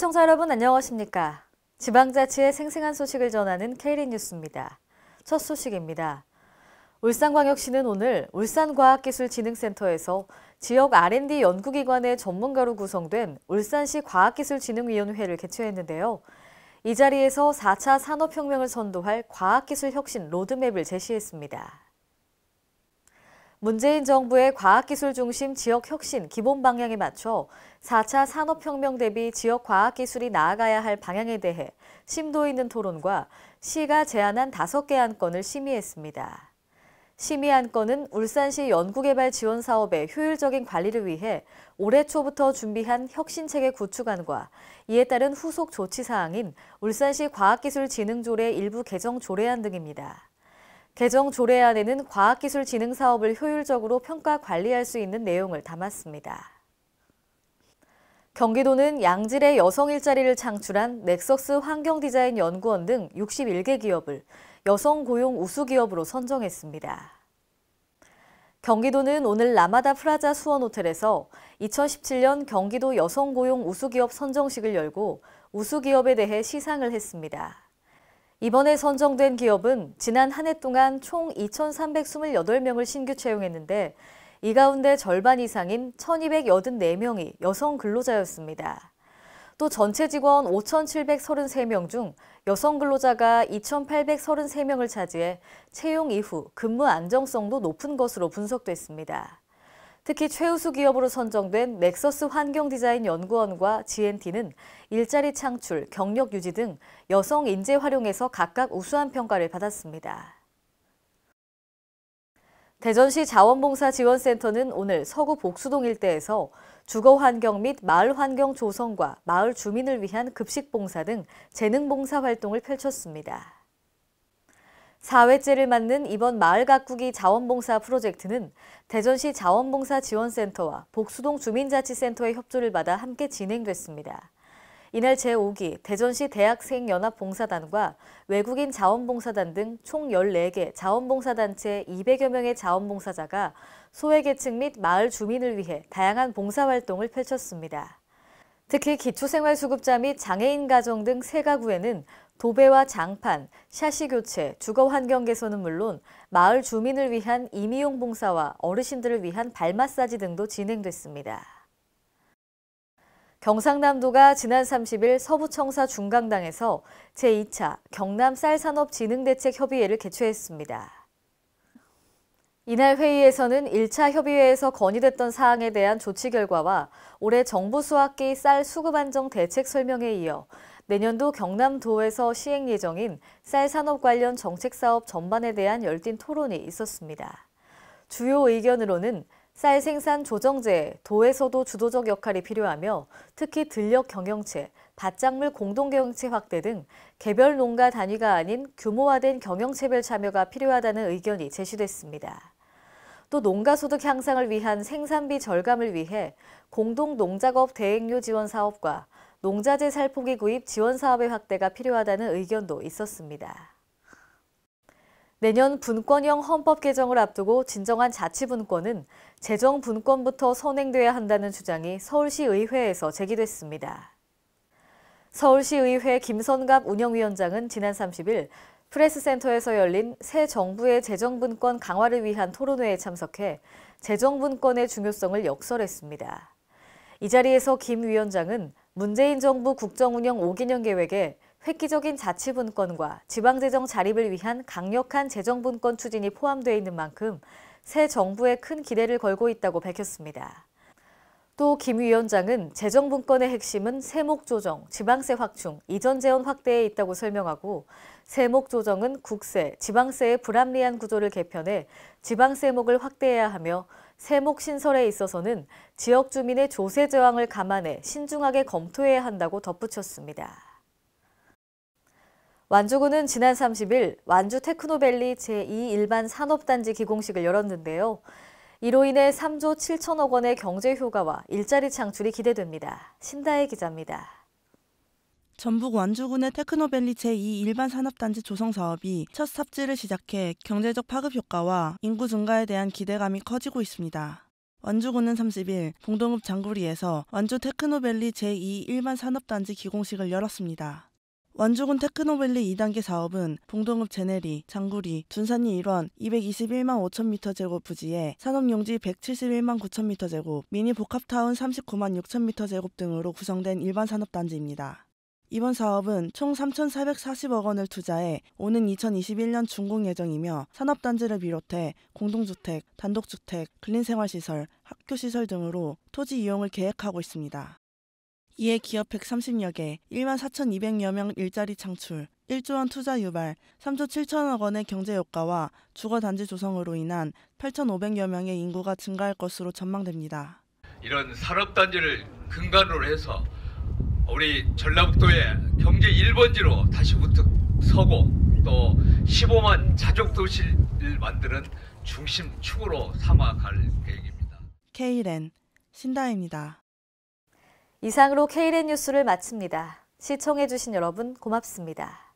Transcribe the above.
시청자 여러분 안녕하십니까? 지방자치의 생생한 소식을 전하는 KD 뉴스입니다. 첫 소식입니다. 울산광역시는 오늘 울산과학기술진흥센터에서 지역 R&D 연구기관의 전문가로 구성된 울산시 과학기술진흥위원회를 개최했는데요. 이 자리에서 4차 산업혁명을 선도할 과학기술 혁신 로드맵을 제시했습니다. 문재인 정부의 과학기술 중심 지역 혁신 기본 방향에 맞춰 4차 산업혁명 대비 지역 과학기술이 나아가야 할 방향에 대해 심도 있는 토론과 시가 제안한 5개 안건을 심의했습니다. 심의 안건은 울산시 연구개발 지원 사업의 효율적인 관리를 위해 올해 초부터 준비한 혁신체계 구축안과 이에 따른 후속 조치 사항인 울산시 과학기술진흥조례 일부 개정 조례안 등입니다. 개정 조례안에는 과학기술진흥 사업을 효율적으로 평가 관리할 수 있는 내용을 담았습니다. 경기도는 양질의 여성 일자리를 창출한 넥서스 환경디자인 연구원 등 61개 기업을 여성 고용 우수 기업으로 선정했습니다. 경기도는 오늘 라마다 프라자 수원 호텔에서 2017년 경기도 여성 고용 우수 기업 선정식을 열고 우수 기업에 대해 시상을 했습니다. 이번에 선정된 기업은 지난 한 해 동안 총 2,328명을 신규 채용했는데 이 가운데 절반 이상인 1,284명이 여성 근로자였습니다. 또 전체 직원 5,733명 중 여성 근로자가 2,833명을 차지해 채용 이후 근무 안정성도 높은 것으로 분석됐습니다. 특히 최우수 기업으로 선정된 넥서스 환경디자인 연구원과 GNT는 일자리 창출, 경력 유지 등 여성 인재 활용에서 각각 우수한 평가를 받았습니다. 대전시 자원봉사 지원센터는 오늘 서구 복수동 일대에서 주거 환경 및 마을 환경 조성과 마을 주민을 위한 급식 봉사 등 재능 봉사 활동을 펼쳤습니다. 4회째를 맞는 이번 마을 가꾸기 자원봉사 프로젝트는 대전시 자원봉사 지원센터와 복수동 주민자치센터의 협조를 받아 함께 진행됐습니다. 이날 제5기 대전시 대학생연합봉사단과 외국인 자원봉사단 등 총 14개 자원봉사단체 200여 명의 자원봉사자가 소외계층 및 마을 주민을 위해 다양한 봉사활동을 펼쳤습니다. 특히 기초생활수급자 및 장애인 가정 등 세 가구에는 도배와 장판, 샤시 교체, 주거 환경 개선은 물론 마을 주민을 위한 임의용 봉사와 어르신들을 위한 발 마사지 등도 진행됐습니다. 경상남도가 지난 30일 서부청사 중강당에서 제2차 경남 쌀산업진흥대책협의회를 개최했습니다. 이날 회의에서는 1차 협의회에서 건의됐던 사항에 대한 조치 결과와 올해 정부 수학기 쌀 수급 안정 대책 설명에 이어 내년도 경남도에서 시행 예정인 쌀 산업 관련 정책 사업 전반에 대한 열띤 토론이 있었습니다. 주요 의견으로는 쌀 생산 조정제에 도에서도 주도적 역할이 필요하며 특히 들녘 경영체, 밭작물 공동경영체 확대 등 개별 농가 단위가 아닌 규모화된 경영체별 참여가 필요하다는 의견이 제시됐습니다. 또 농가소득 향상을 위한 생산비 절감을 위해 공동 농작업 대행료 지원 사업과 농자재 살포기 구입 지원 사업의 확대가 필요하다는 의견도 있었습니다. 내년 분권형 헌법 개정을 앞두고 진정한 자치분권은 재정 분권부터 선행돼야 한다는 주장이 서울시 의회에서 제기됐습니다. 서울시의회 김선갑 운영위원장은 지난 30일 프레스센터에서 열린 새 정부의 재정분권 강화를 위한 토론회에 참석해 재정분권의 중요성을 역설했습니다. 이 자리에서 김 위원장은 문재인 정부 국정운영 5개년 계획에 획기적인 자치분권과 지방재정 자립을 위한 강력한 재정분권 추진이 포함되어 있는 만큼 새 정부에 큰 기대를 걸고 있다고 밝혔습니다. 또 김 위원장은 재정분권의 핵심은 세목 조정, 지방세 확충, 이전 재원 확대에 있다고 설명하고 세목 조정은 국세, 지방세의 불합리한 구조를 개편해 지방세목을 확대해야 하며 세목 신설에 있어서는 지역 주민의 조세 저항을 감안해 신중하게 검토해야 한다고 덧붙였습니다. 완주군은 지난 30일 완주 테크노밸리 제2 일반 산업단지 기공식을 열었는데요. 이로 인해 3조 7천억 원의 경제 효과와 일자리 창출이 기대됩니다. 신다혜 기자입니다. 전북 완주군의 테크노밸리 제2 일반 산업단지 조성 사업이 첫 삽질을 시작해 경제적 파급 효과와 인구 증가에 대한 기대감이 커지고 있습니다. 완주군은 30일 봉동읍 장구리에서 완주 테크노밸리 제2 일반 산업단지 기공식을 열었습니다. 완주군 테크노밸리 2단계 사업은 봉동읍 제네리, 장구리, 둔산리 일원 221만 5천 m 제곱 부지에 산업용지 171만 9천 m 제곱, 미니 복합타운 39만 6천 m 제곱 등으로 구성된 일반 산업단지입니다. 이번 사업은 총 3,440억 원을 투자해 오는 2021년 준공 예정이며 산업단지를 비롯해 공동주택, 단독주택, 근린생활시설, 학교시설 등으로 토지 이용을 계획하고 있습니다. 이에 기업 130여 개, 1만 4,200여 명 일자리 창출, 1조 원 투자 유발, 3조 7천억 원의 경제 효과와 주거 단지 조성으로 인한 8,500여 명의 인구가 증가할 것으로 전망됩니다. 이런 산업 단지를 근간으로 해서 우리 전라북도의 경제 1번지로 다시 우뚝 서고 또 15만 자족 도시를 만드는 중심축으로 삼아갈 계획입니다. K랜 신다입니다. 이상으로 K랜 뉴스를 마칩니다. 시청해주신 여러분 고맙습니다.